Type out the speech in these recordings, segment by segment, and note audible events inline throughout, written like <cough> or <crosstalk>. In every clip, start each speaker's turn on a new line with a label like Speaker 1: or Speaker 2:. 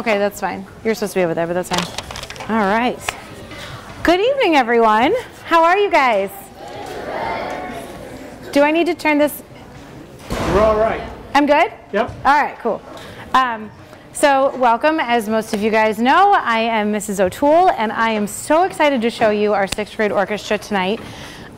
Speaker 1: Okay, that's fine. You're supposed to be over there, but that's fine. All right. Good evening, everyone. How are you guys? Do I need to turn this?
Speaker 2: We're all right.
Speaker 1: I'm good?
Speaker 2: Yep.
Speaker 1: All right, cool. Um, so, welcome. As most of you guys know, I am Mrs. O'Toole, and I am so excited to show you our sixth grade orchestra tonight.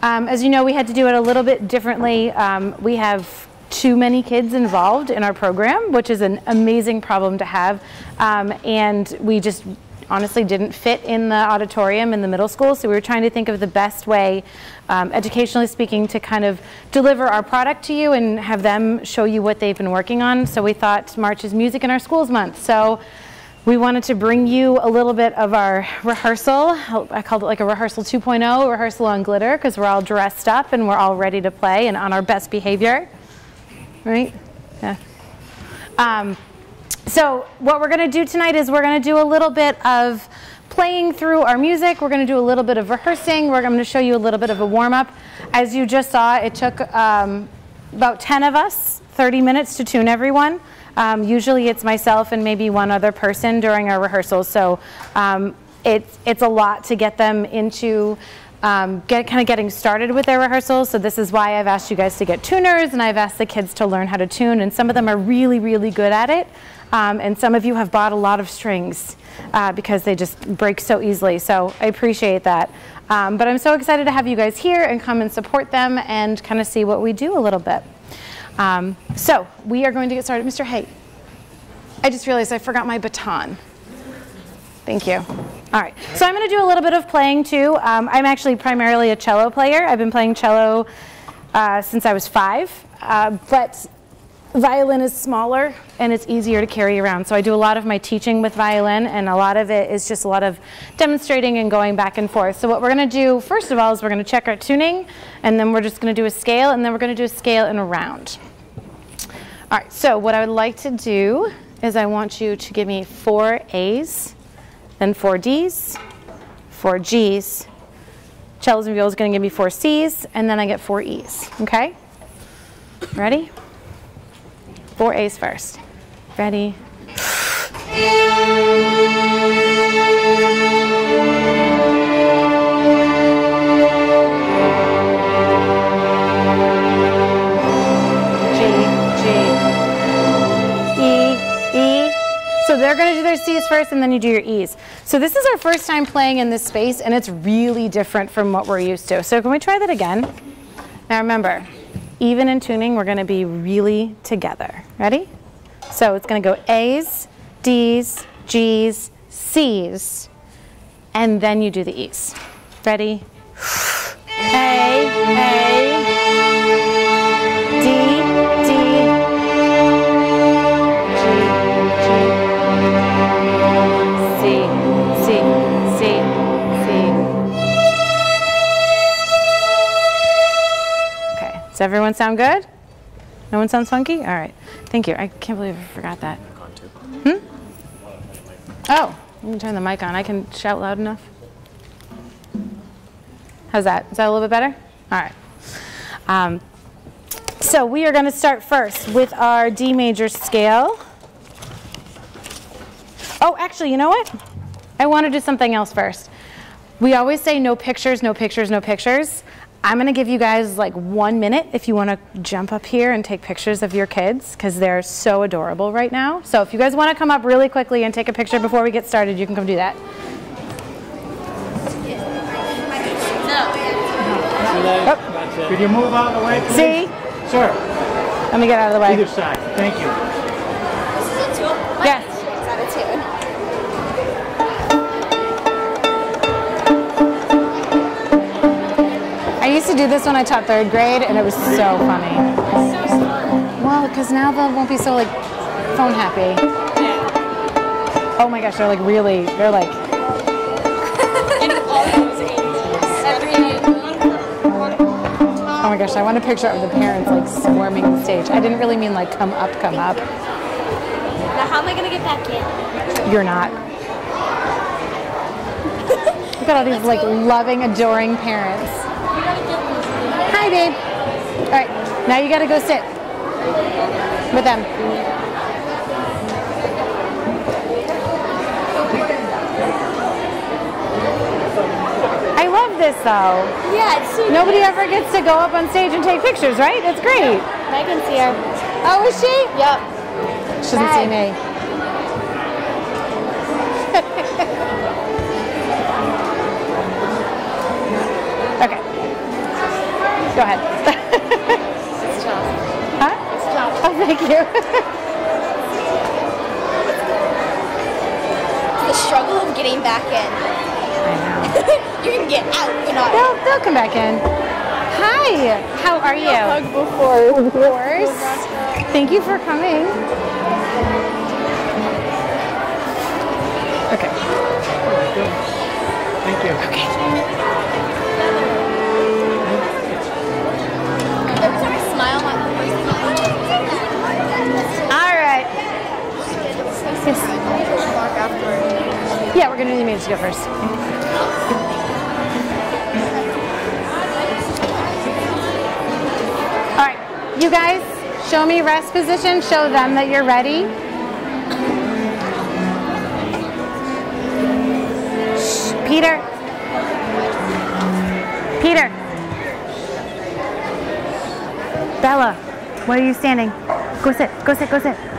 Speaker 1: Um, as you know, we had to do it a little bit differently. Um, we have too many kids involved in our program, which is an amazing problem to have. Um, and we just honestly didn't fit in the auditorium in the middle school, so we were trying to think of the best way, um, educationally speaking, to kind of deliver our product to you and have them show you what they've been working on. So we thought March is Music in Our Schools Month. So we wanted to bring you a little bit of our rehearsal. I called it like a rehearsal 2.0, rehearsal on glitter, because we're all dressed up and we're all ready to play and on our best behavior right? Yeah. Um, so what we're going to do tonight is we're going to do a little bit of playing through our music. We're going to do a little bit of rehearsing. We're going to show you a little bit of a warm-up. As you just saw, it took um, about 10 of us 30 minutes to tune everyone. Um, usually it's myself and maybe one other person during our rehearsals. So um, it's, it's a lot to get them into um, get kind of getting started with their rehearsals. So this is why I've asked you guys to get tuners and I've asked the kids to learn how to tune and some of them are really, really good at it. Um, and some of you have bought a lot of strings uh, because they just break so easily. So I appreciate that. Um, but I'm so excited to have you guys here and come and support them and kind of see what we do a little bit. Um, so we are going to get started. Mr. Hay, I just realized I forgot my baton. Thank you. All right, so I'm going to do a little bit of playing too. Um, I'm actually primarily a cello player. I've been playing cello uh, since I was five, uh, but violin is smaller and it's easier to carry around. So I do a lot of my teaching with violin and a lot of it is just a lot of demonstrating and going back and forth. So what we're going to do first of all is we're going to check our tuning and then we're just going to do a scale and then we're going to do a scale and a round. All right, so what I would like to do is I want you to give me four A's then four Ds, four Gs. Cellos and violas is going to give me four Cs, and then I get four Es. Okay? Ready? Four A's first. Ready? First, and then you do your E's. So this is our first time playing in this space, and it's really different from what we're used to. So can we try that again? Now remember, even in tuning, we're going to be really together. Ready? So it's going to go A's, D's, G's, C's, and then you do the E's. Ready? A, A, D, everyone sound good? No one sounds funky? All right. Thank you. I can't believe I forgot that. Hmm? Oh, let me turn the mic on. I can shout loud enough. How's that? Is that a little bit better? All right. Um, so we are going to start first with our D major scale. Oh, actually, you know what? I want to do something else first. We always say no pictures, no pictures, no pictures. I'm going to give you guys like one minute if you want to jump up here and take pictures of your kids because they're so adorable right now. So if you guys want to come up really quickly and take a picture before we get started, you can come do that.
Speaker 2: Oh. Could you move out of the way, please?
Speaker 1: See?
Speaker 2: Sir.
Speaker 1: Let me get out of the way.
Speaker 2: Either side. Thank you.
Speaker 1: To do this when I taught third grade, and it was so funny. Well, because now they won't be so like phone happy. Oh my gosh, they're like really, they're like. Oh my gosh, I want a picture of the parents like swarming the stage. I didn't really mean like come up, come up.
Speaker 3: Now how am I gonna get back in?
Speaker 1: You're not. Look at all these like loving, adoring parents. Hi, babe. All right, now you gotta go sit with them. I love this though.
Speaker 3: Yeah, it's so
Speaker 1: Nobody nice. ever gets to go up on stage and take pictures, right? It's great.
Speaker 3: Megan's here. see her.
Speaker 1: Oh, is she?
Speaker 3: Yep.
Speaker 1: She doesn't Hi. see me. Go ahead.
Speaker 3: It's tough.
Speaker 1: huh?
Speaker 3: It's tough.
Speaker 1: Oh, thank you.
Speaker 3: The struggle of getting back in.
Speaker 1: I know. <laughs>
Speaker 3: you can get out, but not
Speaker 1: They'll, they'll come back in. Hi. How are you?
Speaker 3: hug before.
Speaker 1: Of course. Thank you for coming. Yeah, we're gonna do the go first. All right, you guys, show me rest position. Show them that you're ready. Peter. Peter. Bella, where are you standing? Go sit, go sit, go sit.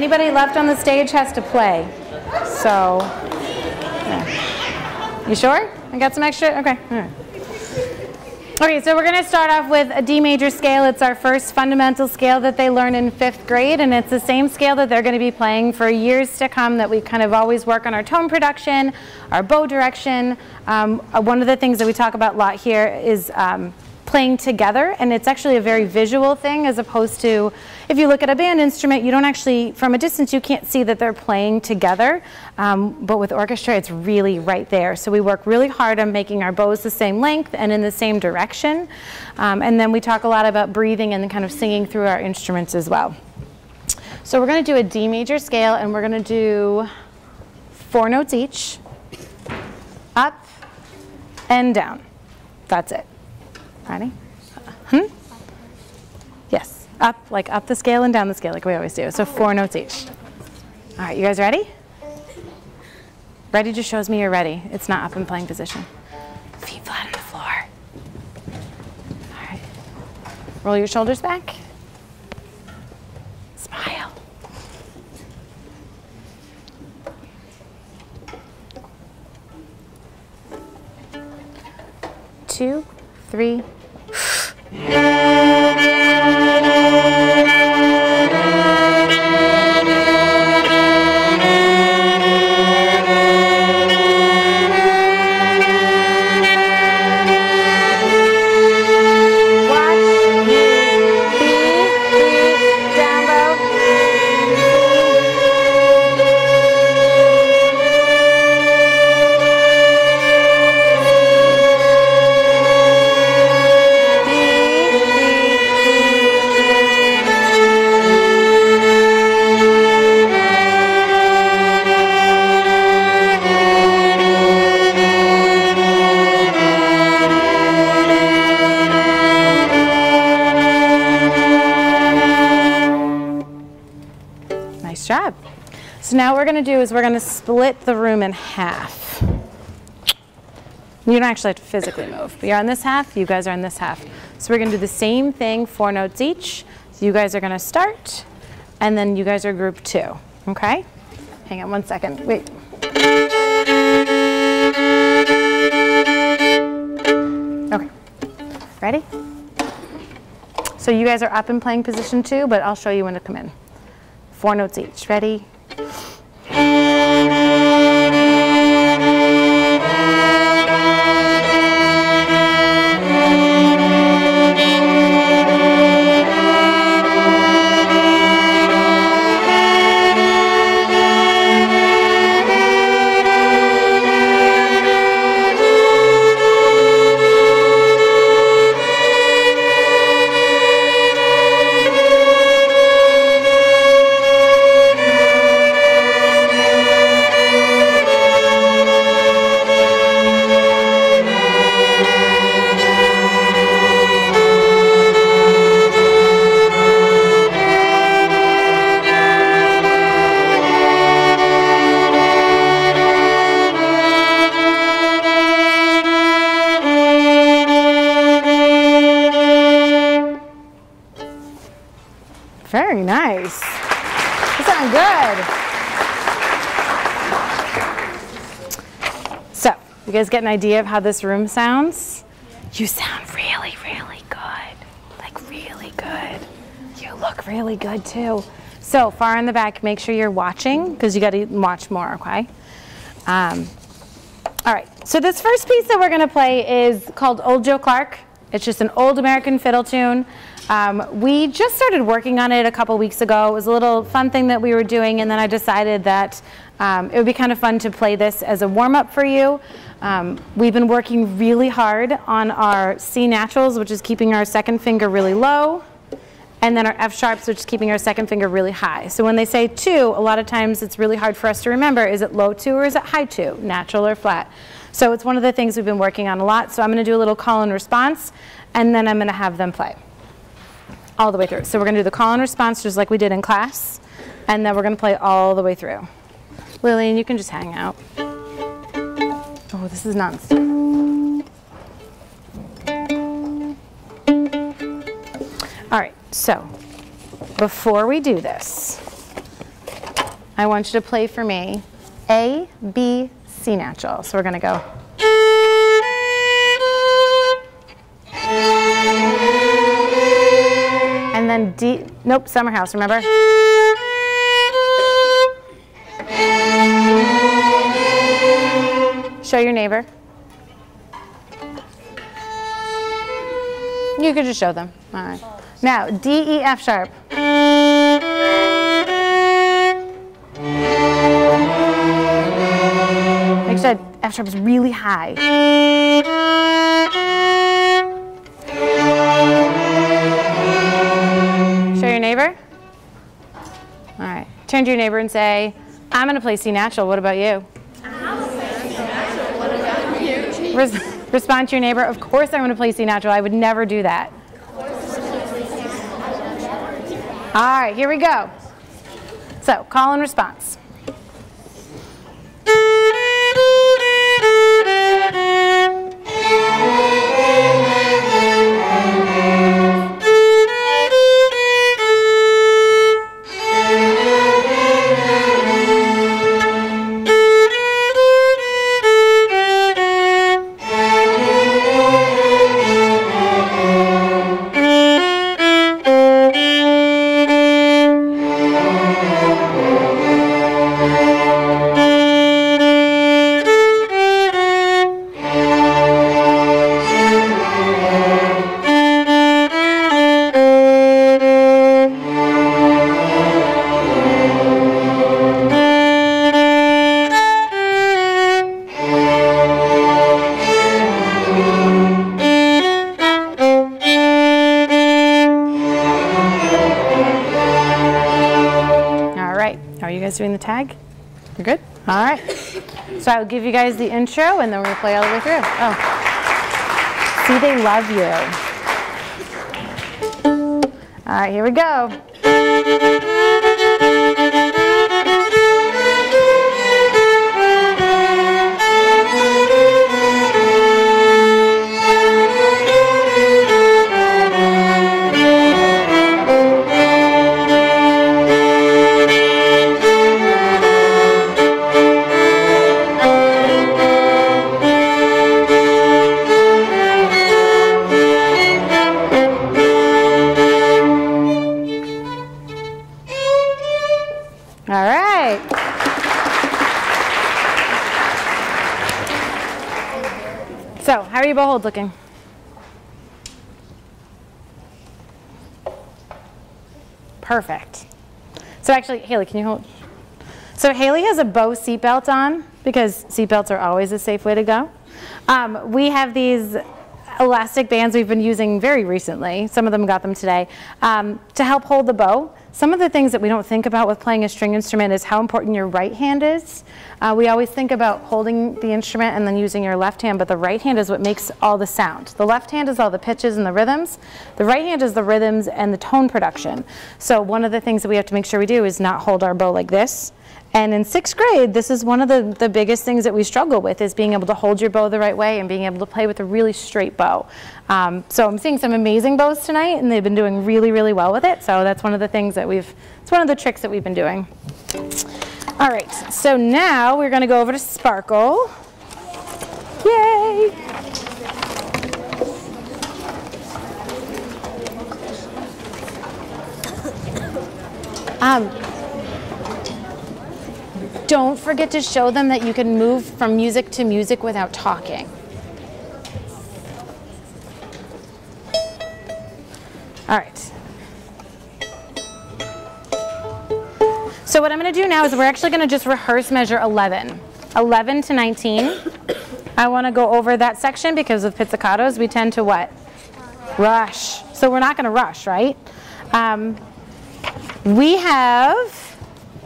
Speaker 1: Anybody left on the stage has to play. So, yeah. you sure? I got some extra? Okay. all right. Okay, so we're going to start off with a D major scale. It's our first fundamental scale that they learn in fifth grade, and it's the same scale that they're going to be playing for years to come that we kind of always work on our tone production, our bow direction. Um, uh, one of the things that we talk about a lot here is um, playing together, and it's actually a very visual thing as opposed to if you look at a band instrument, you don't actually, from a distance, you can't see that they're playing together. Um, but with orchestra, it's really right there. So we work really hard on making our bows the same length and in the same direction. Um, and then we talk a lot about breathing and kind of singing through our instruments as well. So we're going to do a D major scale, and we're going to do four notes each, up and down. That's it. Ready? Hmm? Yes. Up, like up the scale and down the scale, like we always do. So four notes each. All right, you guys ready? Ready just shows me you're ready. It's not up in playing position. Feet flat on the floor. All right. Roll your shoulders back. Smile. Two, three. Thank you. Is we're going to split the room in half. You don't actually have to physically move. But you're on this half, you guys are on this half. So we're going to do the same thing, four notes each. So you guys are going to start, and then you guys are group two. Okay? Hang on one second. Wait. Okay. Ready? So you guys are up in playing position two, but I'll show you when to come in. Four notes each. Ready? Guys get an idea of how this room sounds? You sound really, really good. Like, really good. You look really good, too. So, far in the back, make sure you're watching because you got to watch more, okay? Um, all right, so this first piece that we're going to play is called Old Joe Clark. It's just an old American fiddle tune. Um, we just started working on it a couple weeks ago. It was a little fun thing that we were doing, and then I decided that um, it would be kind of fun to play this as a warm-up for you. Um, we've been working really hard on our C naturals, which is keeping our second finger really low, and then our F sharps, which is keeping our second finger really high. So when they say two, a lot of times it's really hard for us to remember, is it low two or is it high two, natural or flat? So it's one of the things we've been working on a lot. So I'm going to do a little call and response, and then I'm going to have them play all the way through. So we're going to do the call and response just like we did in class, and then we're going to play all the way through. Lillian, you can just hang out. Oh, this is nonstop. All right, so before we do this, I want you to play for me A, B, C natural. So we're going to go. And then D, nope, summer house, remember? Show your neighbor. You could just show them. All right. Now, D, E, F sharp. Make sure that F sharp is really high. Show your neighbor. All right. Turn to your neighbor and say, I'm going to play C natural. What about you? Res respond to your neighbor, of course I want to play C natural. I would never do that. All right, here we go. So, call and response. So I'll give you guys the intro and then gonna play all the way through. Oh. See, they love you. All right, here we go. Holds looking? Perfect. So actually, Haley, can you hold? So Haley has a bow seatbelt on because seatbelts are always a safe way to go. Um, we have these elastic bands we've been using very recently. Some of them got them today um, to help hold the bow. Some of the things that we don't think about with playing a string instrument is how important your right hand is. Uh, we always think about holding the instrument and then using your left hand, but the right hand is what makes all the sound. The left hand is all the pitches and the rhythms. The right hand is the rhythms and the tone production. So one of the things that we have to make sure we do is not hold our bow like this. And in sixth grade, this is one of the, the biggest things that we struggle with is being able to hold your bow the right way and being able to play with a really straight bow. Um, so I'm seeing some amazing bows tonight, and they've been doing really, really well with it. So that's one of the things that we've, it's one of the tricks that we've been doing. All right, so now we're going to go over to Sparkle. Yay! <coughs> Um, don't forget to show them that you can move from music to music without talking. All right. So what I'm going to do now is we're actually going to just rehearse measure 11. 11 to 19. I want to go over that section because with pizzicatos we tend to what? Rush. So we're not going to rush, right? Um, we have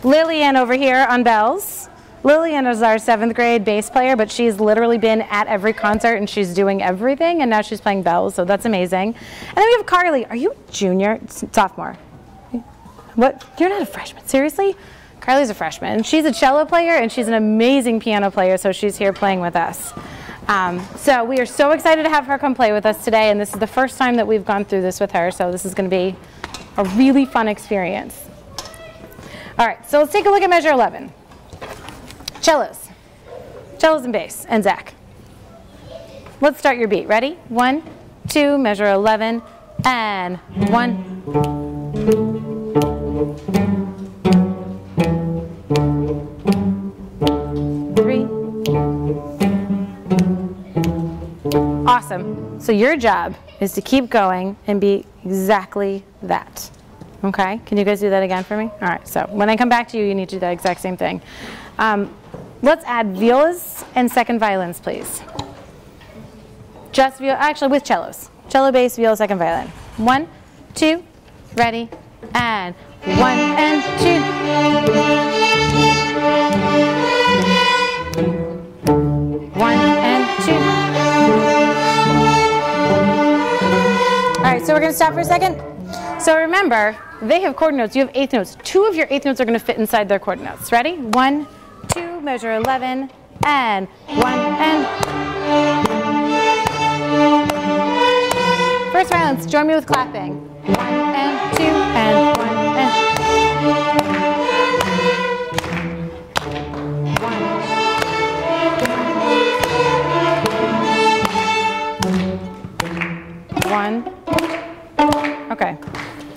Speaker 1: Lillian over here on bells. Lillian is our seventh grade bass player, but she's literally been at every concert and she's doing everything, and now she's playing bells, so that's amazing. And then we have Carly. Are you junior? Sophomore? What? You're not a freshman? Seriously? Carly's a freshman. She's a cello player and she's an amazing piano player, so she's here playing with us. Um, so we are so excited to have her come play with us today, and this is the first time that we've gone through this with her, so this is going to be a really fun experience. All right, so let's take a look at measure 11. Cellos. Cellos and bass, and Zach. Let's start your beat. Ready? One, two, measure 11, and one. Three. Awesome. So your job is to keep going and be exactly that. Okay? Can you guys do that again for me? All right. So when I come back to you, you need to do that exact same thing. Um, let's add violas and second violins, please. Just viola, actually with cellos. Cello, bass, viola, second violin. One, two, ready, and one and two. One and two. All right, so we're going to stop for a second. So remember, they have quarter notes. You have eighth notes. Two of your eighth notes are going to fit inside their quarter notes. Ready? One, two, measure 11, and one, and. First violins, join me with clapping. One, and two, and and.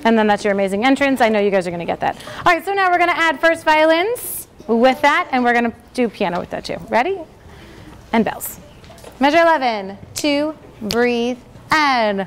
Speaker 1: And then that's your amazing entrance. I know you guys are going to get that. All right, so now we're going to add first violins with that, and we're going to do piano with that too. Ready? And bells. Measure 11, two, breathe, and.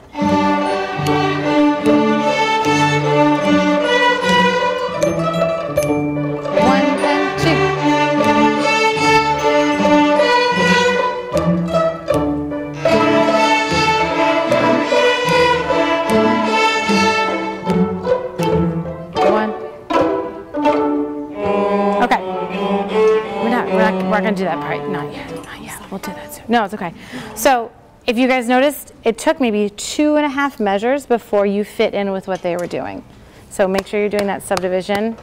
Speaker 1: Gonna do that part. Not yet, not yet. We'll do that soon. No, it's okay. So if you guys noticed, it took maybe two and a half measures before you fit in with what they were doing. So make sure you're doing that subdivision.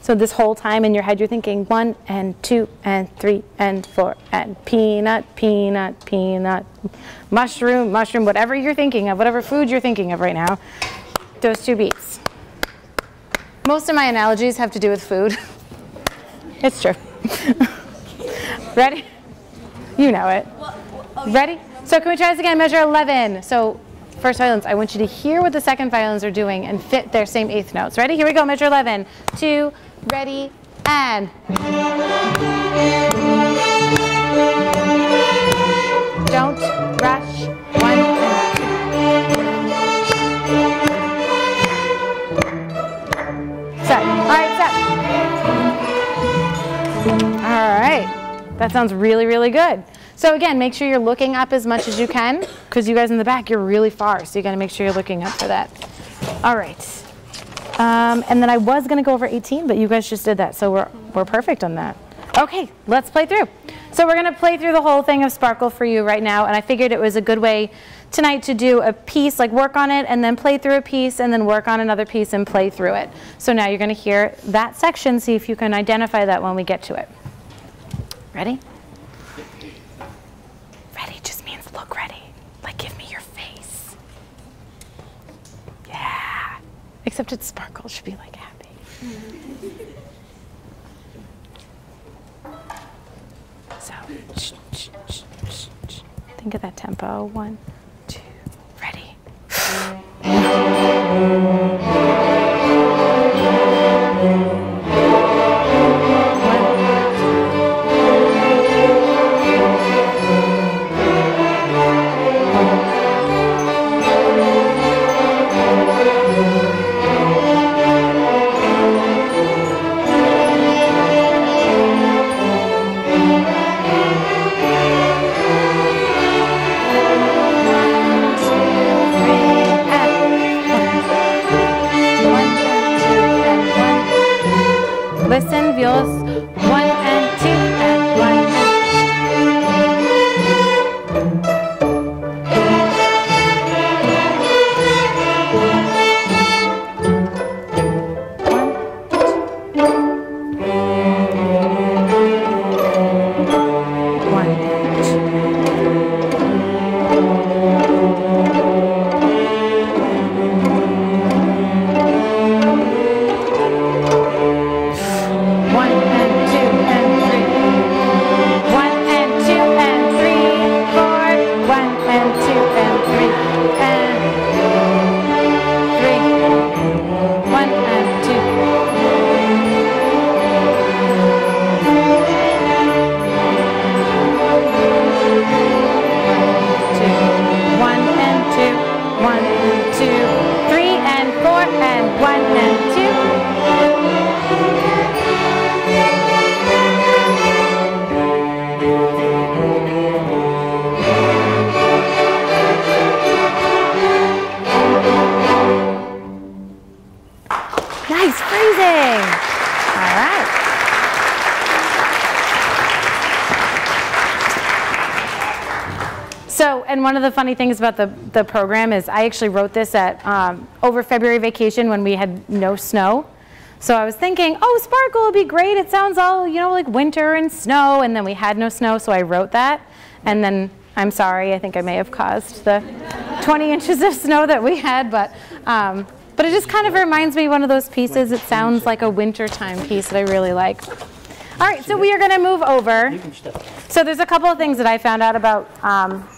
Speaker 1: So this whole time in your head, you're thinking one and two and three and four and peanut, peanut, peanut, mushroom, mushroom, whatever you're thinking of, whatever food you're thinking of right now, those two beats. Most of my analogies have to do with food. <laughs> it's true. <laughs> Ready? You know it. Ready? So can we try this again? Measure 11. So first violins, I want you to hear what the second violins are doing and fit their same eighth notes. Ready? Here we go. Measure 11. Two, ready, and. That sounds really, really good. So again, make sure you're looking up as much as you can because you guys in the back, you're really far. So you got to make sure you're looking up for that. All right. Um, and then I was going to go over 18, but you guys just did that. So we're, we're perfect on that. Okay, let's play through. So we're going to play through the whole thing of Sparkle for you right now. And I figured it was a good way tonight to do a piece, like work on it and then play through a piece and then work on another piece and play through it. So now you're going to hear that section, see if you can identify that when we get to it. Ready? Ready just means look ready. Like, give me your face. Yeah. Except it's sparkle. Should be like happy. <laughs> so, think of that tempo. One, two, ready. The funny things about the, the program is I actually wrote this at um, over February vacation when we had no snow. So I was thinking, oh, Sparkle would be great. It sounds all, you know, like winter and snow. And then we had no snow, so I wrote that. And then I'm sorry, I think I may have caused the 20 inches of snow that we had. But, um, but it just kind of reminds me of one of those pieces. It sounds like a wintertime piece that I really like. All right, so we are going to move over. So there's a couple of things that I found out about um,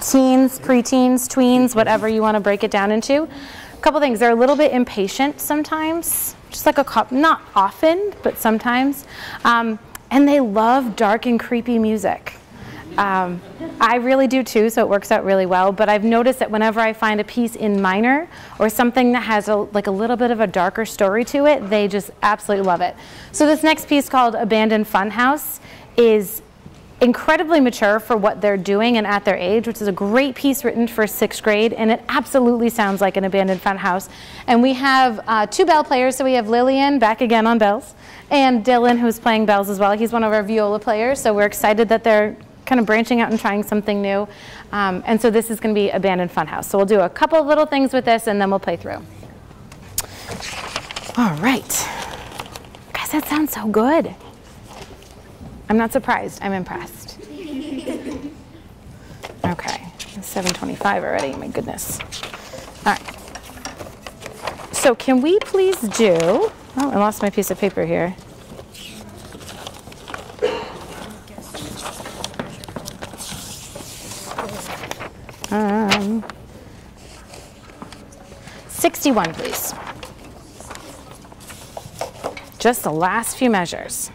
Speaker 1: teens, preteens, tweens, whatever you want to break it down into. A couple things. They're a little bit impatient sometimes, just like a cop, not often, but sometimes. Um, and they love dark and creepy music. Um, I really do too, so it works out really well. But I've noticed that whenever I find a piece in minor or something that has a, like a little bit of a darker story to it, they just absolutely love it. So this next piece called Abandoned Funhouse is incredibly mature for what they're doing and at their age, which is a great piece written for sixth grade, and it absolutely sounds like an abandoned funhouse. And we have uh, two bell players, so we have Lillian back again on bells, and Dylan who's playing bells as well. He's one of our viola players, so we're excited that they're kind of branching out and trying something new. Um, and so this is going to be abandoned funhouse. So we'll do a couple of little things with this, and then we'll play through. All right. Guys, that sounds so good. I'm not surprised. I'm impressed. <laughs> Okay, it's 7:25 already. My goodness. All right. So can we please do? Oh, I lost my piece of paper here. Um, 61, please. Just the last few measures.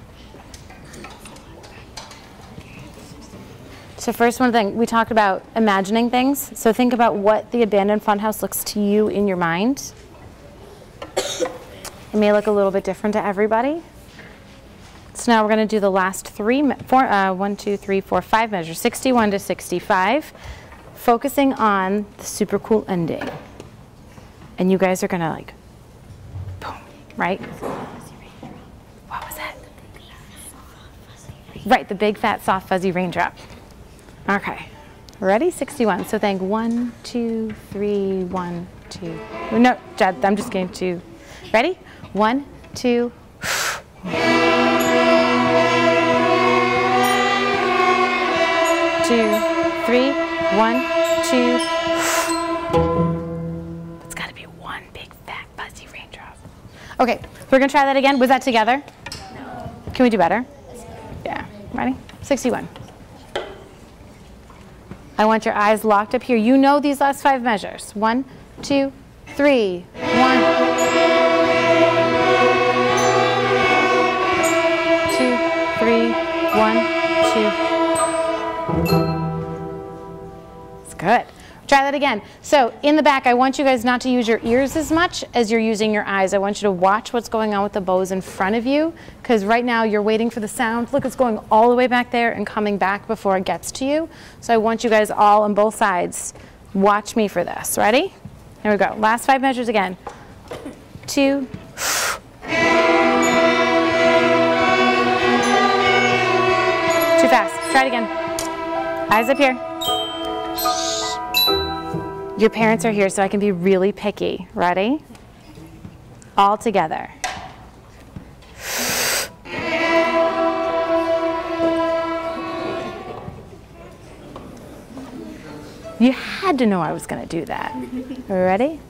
Speaker 1: So first one thing, we talked about imagining things. So think about what the abandoned funhouse looks to you in your mind. It may look a little bit different to everybody. So now we're going to do the last three, four, uh, one, two, three, four, five measures, 61 to 65, focusing on the super cool ending. And you guys are going to like, boom, right? What was that? Right, the big fat soft fuzzy raindrop. Okay, ready? 61. So think one, two, three, one, two. No, Jed, I'm just going to. Ready? One, two. Two, three, one, two. It's got to be one big fat fuzzy raindrop. Okay, so we're gonna try that again. Was that together? No. Can we do better? Yeah, ready? 61. I want your eyes locked up here. You know these last five measures. One, two, three, one, two, three, one, two. It's good. Try that again. So in the back, I want you guys not to use your ears as much as you're using your eyes. I want you to watch what's going on with the bows in front of you because right now you're waiting for the sound. Look, it's going all the way back there and coming back before it gets to you. So I want you guys all on both sides. Watch me for this. Ready? Here we go. Last five measures again. Two. Too fast. Try it again. Eyes up here. Your parents are here, so I can be really picky. Ready? All together. You had to know I was going to do that. Ready?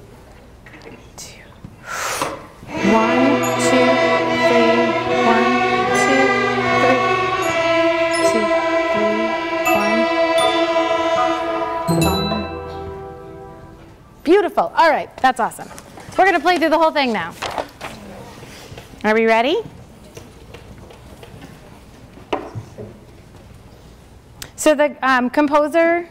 Speaker 1: Two. One, two, Beautiful. All right, that's awesome. We're going to play through the whole thing now. Are we ready? So the um, composer,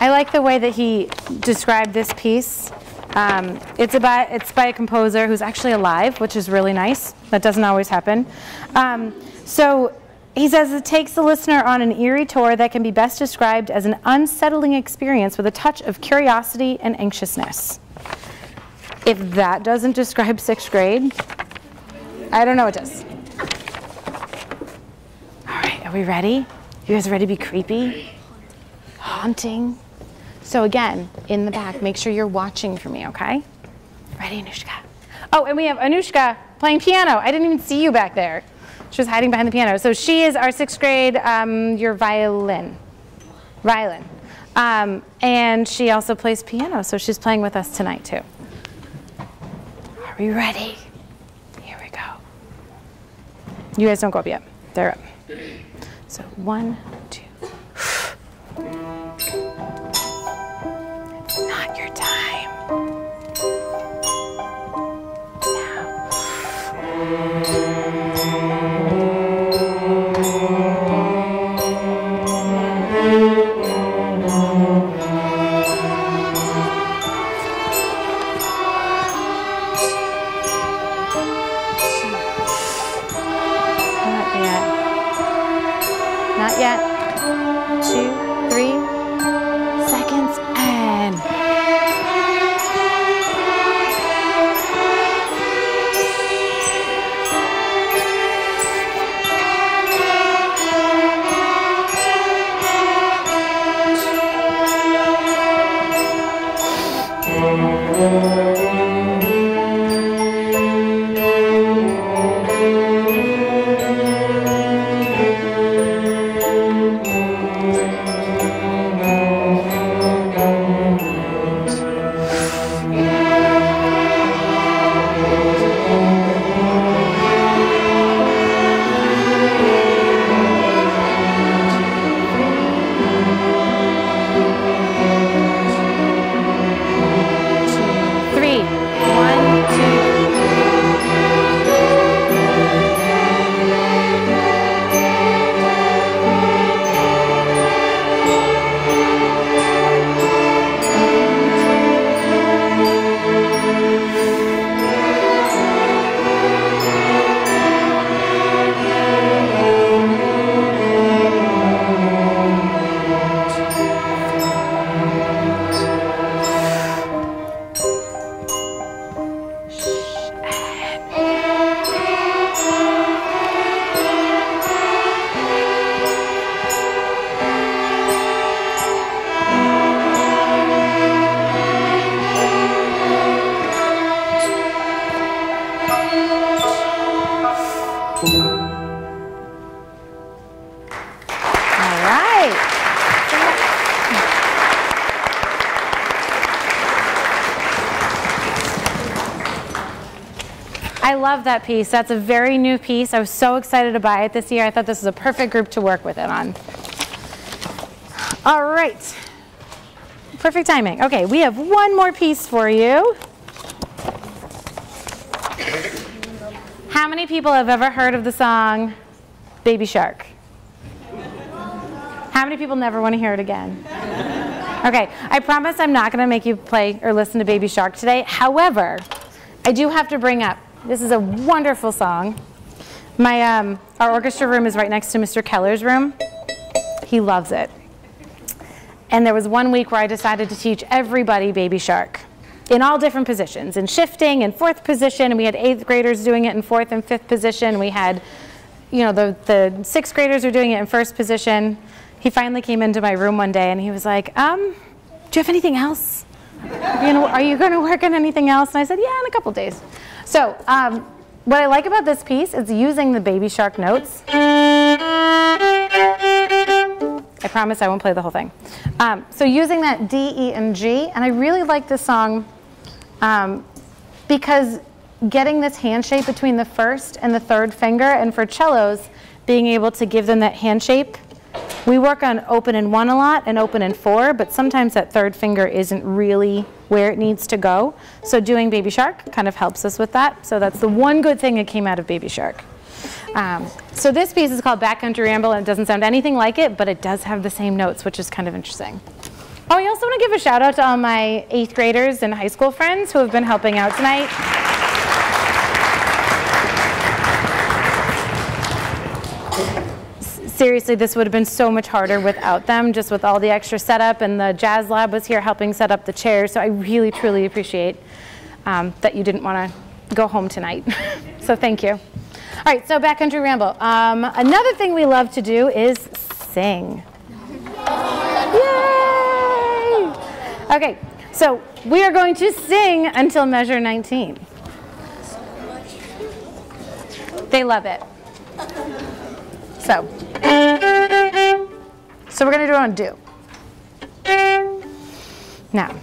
Speaker 1: I like the way that he described this piece. Um, it's, about, it's by a composer who's actually alive, which is really nice. That doesn't always happen. Um, so he says it takes the listener on an eerie tour that can be best described as an unsettling experience with a touch of curiosity and anxiousness. If that doesn't describe sixth grade, I don't know what does. All right, are we ready? You guys ready to be creepy? Haunting? So again, in the back, make sure you're watching for me, okay? Ready, Anushka? Oh, and we have Anushka playing piano. I didn't even see you back there. She was hiding behind the piano. So she is our sixth grade, um, your violin. Violin. Um, and she also plays piano, so she's playing with us tonight too. Are we ready? Here we go. You guys don't go up yet. They're up. So one, two. I love that piece. That's a very new piece. I was so excited to buy it this year. I thought this was a perfect group to work with it on. All right. Perfect timing. Okay, we have one more piece for you. How many people have ever heard of the song Baby Shark? How many people never want to hear it again? Okay, I promise I'm not going to make you play or listen to Baby Shark today. However, I do have to bring up, this is a wonderful song. My, um, our orchestra room is right next to Mr. Keller's room. He loves it. And there was one week where I decided to teach everybody Baby Shark in all different positions, in shifting, in fourth position, and we had eighth graders doing it in fourth and fifth position. We had, you know, the, the sixth graders were doing it in first position he finally came into my room one day and he was like, um, do you have anything else? You know, are you going to work on anything else? And I said, yeah, in a couple days. So um, what I like about this piece is using the Baby Shark notes. I promise I won't play the whole thing. Um, so using that D, E, and G, and I really like this song um, because getting this hand shape between the first and the third finger, and for cellos, being able to give them that hand shape we work on open in one a lot and open in four, but sometimes that third finger isn't really where it needs to go. So doing Baby Shark kind of helps us with that. So that's the one good thing that came out of Baby Shark. Um, so this piece is called Backcountry Ramble and it doesn't sound anything like it, but it does have the same notes, which is kind of interesting. Oh, I also want to give a shout out to all my eighth graders and high school friends who have been helping out tonight. Seriously, this would have been so much harder without them, just with all the extra setup. And the Jazz Lab was here helping set up the chairs. So I really, truly appreciate um, that you didn't want to go home tonight. <laughs> so thank you. All right, so Backcountry Ramble. Um, another thing we love to do is sing. Yay! Okay, so we are going to sing until measure 19. They love it. So. So we're going to do it on do. Now,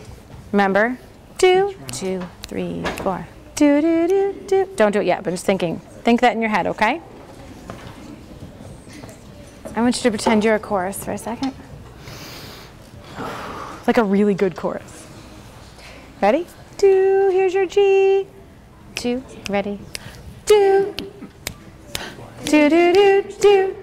Speaker 1: remember, do, two, three, four. Do, do, do, do. Don't do it yet, but just thinking. Think that in your head, okay? I want you to pretend you're a chorus for a second. Like a really good chorus. Ready? Do, here's your G. Two, ready? Do. Do, do, do, do. Do,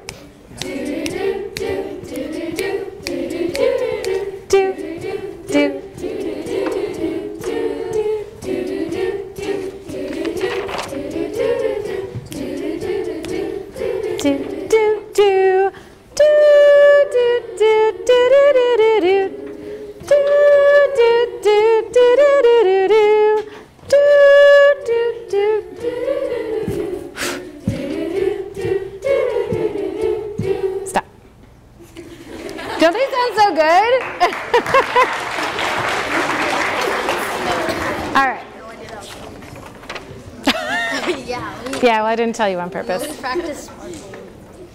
Speaker 1: didn't tell you on purpose.
Speaker 3: practice.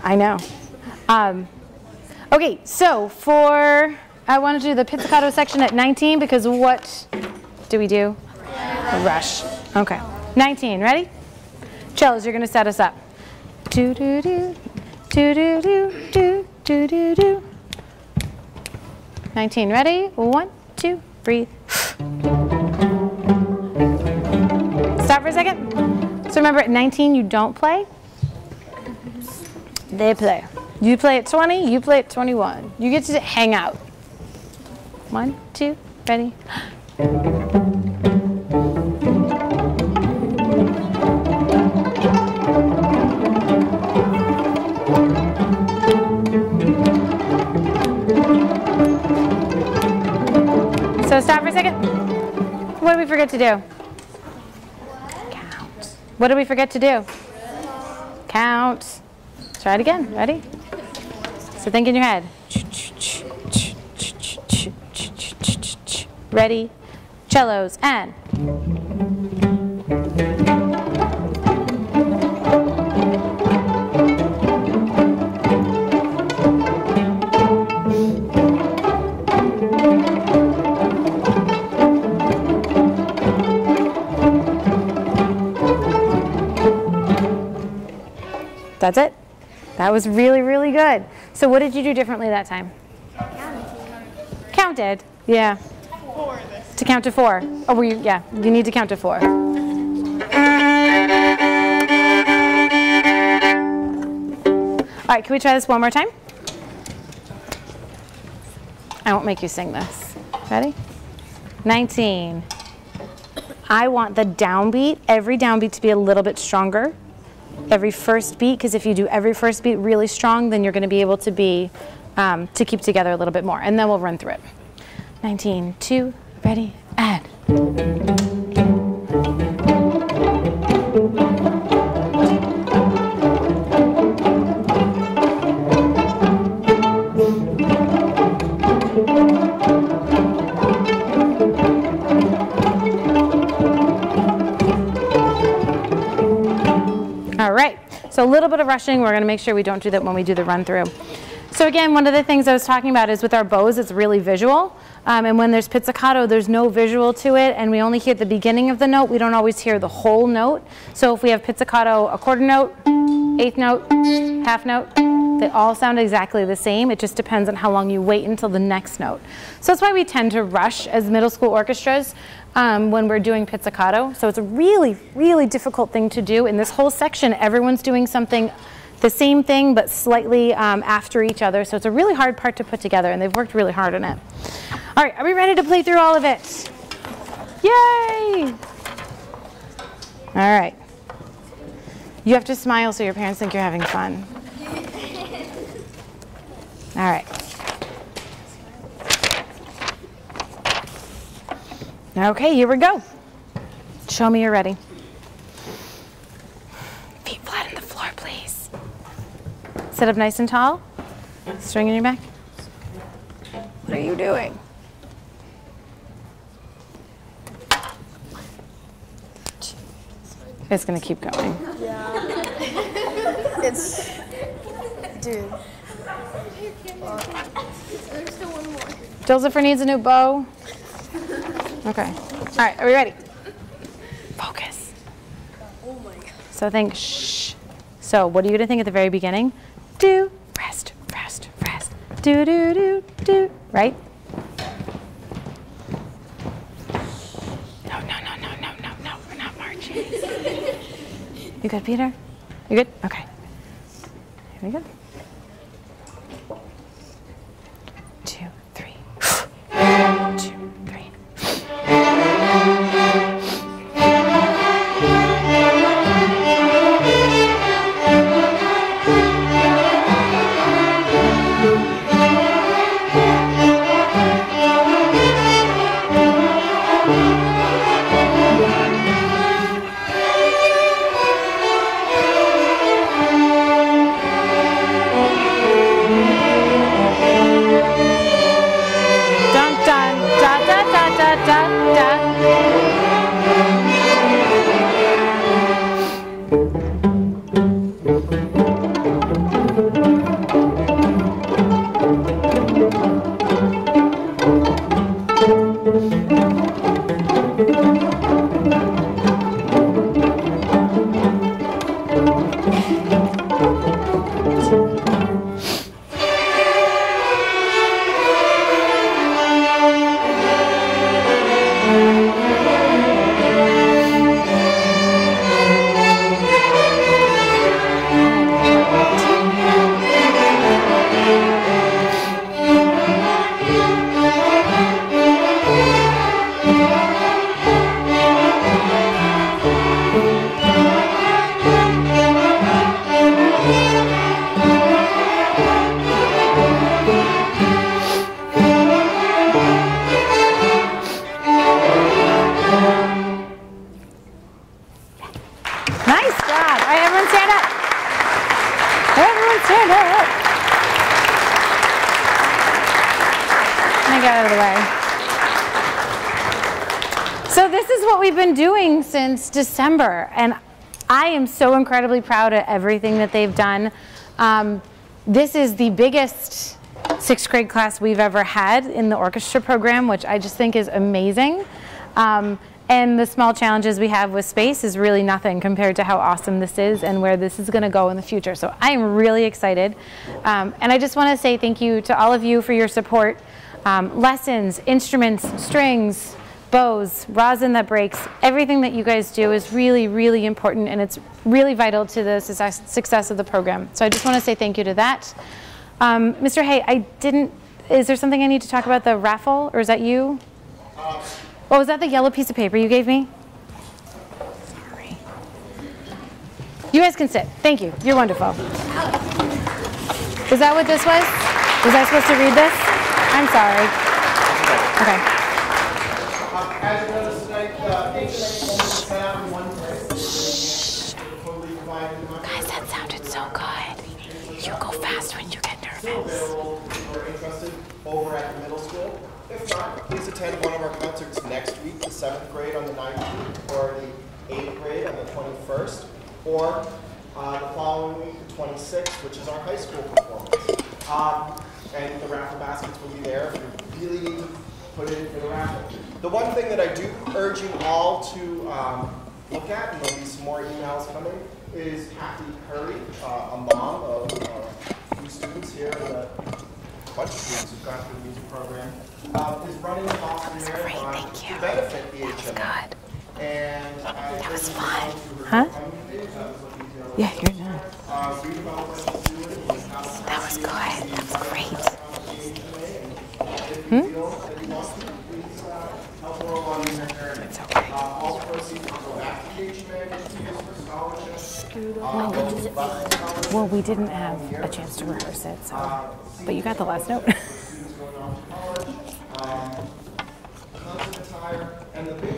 Speaker 1: I know. Um, okay, so for, I want to do the pizzicato section at 19 because what do we do? A rush. Okay. 19, ready? Cellos, you're going to set us up. Do do do, do do do, do do do do. 19, ready? One, two, breathe. Remember at 19 you don't play. They play. You play at 20, you play at 21. You get to hang out. One, two, ready. So stop for a second. What did we forget to do? What did we forget to do? Count. Try it again. Ready? So think in your head. Ready? Cellos and. That's it. That was really, really good. So what did you do differently that time? Counted. Yeah. To count to four. Oh, were you? Yeah. You need to count to four. All right. Can we try this one more time? I won't make you sing this. Ready? 19. I want the downbeat, every downbeat to be a little bit stronger. Every first beat, because if you do every first beat really strong, then you're going to be able to be, um, to keep together a little bit more. And then we'll run through it. 19, 2, ready, so a little bit of rushing. We're gonna make sure we don't do that when we do the run through. So again, one of the things I was talking about is with our bows, it's really visual. Um, and when there's pizzicato, there's no visual to it, and we only hear the beginning of the note. We don't always hear the whole note. So if we have pizzicato, a quarter note, eighth note, half note, they all sound exactly the same. It just depends on how long you wait until the next note. So that's why we tend to rush as middle school orchestras um, when we're doing pizzicato. So it's a really, really difficult thing to do. In this whole section, everyone's doing something the same thing but slightly um, after each other. So it's a really hard part to put together and they've worked really hard on it. All right, are we ready to play through all of it? Yay! All right. You have to smile so your parents think you're having fun. All right. Okay, here we go. Show me you're ready. Feet flat on the floor, please. Sit up nice and tall. String in your back. What are you doing? It's gonna keep going. Yeah.
Speaker 4: It's, dude. There's still one more.
Speaker 1: Josepher needs a new bow. Okay. All right, are we ready? Focus. Oh my God. So think shh. So what are you gonna think at the very beginning? Do, rest, rest, rest. Do, do, do, do. Right? No, no, no, no, no, no, no. We're not marching. <laughs> You good, Peter? You good? Okay. Here we go. December, and I am so incredibly proud of everything that they've done. Um, this is the biggest sixth grade class we've ever had in the orchestra program, which I just think is amazing. Um, and the small challenges we have with space is really nothing compared to how awesome this is and where this is going to go in the future. So I am really excited. Um, and I just want to say thank you to all of you for your support. Um, lessons, instruments, strings, bows, rosin that breaks, everything that you guys do is really, really important and it's really vital to the success, success of the program. So I just want to say thank you to that. Um, Mr. Hay, I didn't, is there something I need to talk about the raffle or is that you? Oh, was that the yellow piece of paper you gave me? Sorry. You guys can sit. Thank you. You're wonderful. Is that what this was? Was I supposed to read this? I'm sorry. Okay.
Speaker 5: As you noticed tonight, the HMA only set out in one place. Totally provided them
Speaker 1: Guys, that sounded so good. You go fast when you get nervous.
Speaker 5: if interested over at the middle school. If not, please attend one of our concerts next week, the seventh grade on the 19th, or the eighth grade on the 21st, or uh, the following week, the 26th, which is our high school performance. Um, and the raffle baskets will be there if you really need to put in for the raffle. The one thing that I do urge you all to um, look at, and there'll be some more emails coming, is Kathy Curry, uh, a mom of a few students here, and a bunch of students who've gone through the music program, uh, is running the Boston Marathon to benefit the HMA. And that was fun.
Speaker 1: Huh?
Speaker 5: Uh,
Speaker 1: Yeah, you're done.
Speaker 5: uh, read about what she's doing and how
Speaker 1: That was good. That was great.
Speaker 5: Uh,
Speaker 1: Well, we didn't have a chance to rehearse it, so. But you got the last note. <laughs>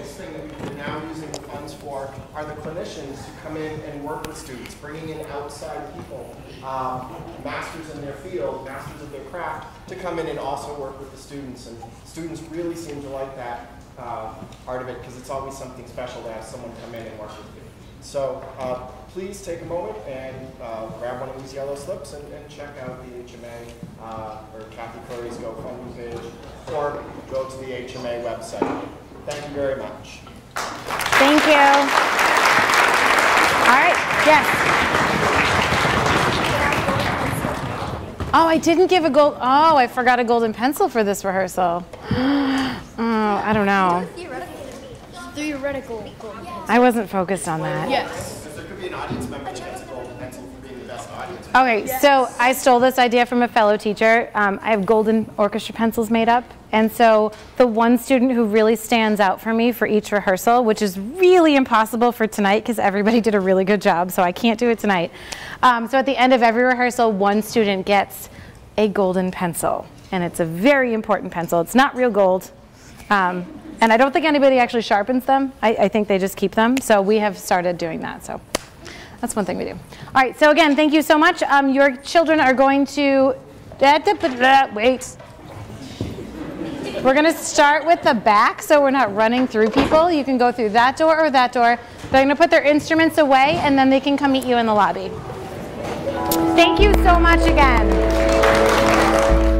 Speaker 5: for are the clinicians who come in and work with students, bringing in outside people, um, masters in their field, masters of their craft, to come in and also work with the students. And students really seem to like that uh, part of it because it's always something special to have someone come in and work with you. So uh, please take a moment and uh, grab one of these yellow slips and, and check out the HMA uh, or Kathy Curry's GoFundMe page or go to the HMA website. Thank you very much.
Speaker 1: Thank you. All right, yes. Oh, I didn't give a gold, oh, I forgot a golden pencil for this rehearsal. <gasps> Oh, I don't know.
Speaker 3: Theoretical. Theoretical.
Speaker 1: I wasn't focused on that.
Speaker 3: Yes.
Speaker 5: Because there could be an audience member that gets a golden pencil for being the
Speaker 1: Okay, so I stole this idea from a fellow teacher. Um, I have golden orchestra pencils made up. And so the one student who really stands out for me for each rehearsal, which is really impossible for tonight because everybody did a really good job, so I can't do it tonight. Um, so at the end of every rehearsal, one student gets a golden pencil. And it's a very important pencil. It's not real gold. Um, and I don't think anybody actually sharpens them. I, I think they just keep them. So we have started doing that. So that's one thing we do. All right, so again, thank you so much. Um, your children are going to, wait. We're gonna start with the back so we're not running through people. You can go through that door or that door. They're gonna put their instruments away and then they can come meet you in the lobby. Thank you so much again.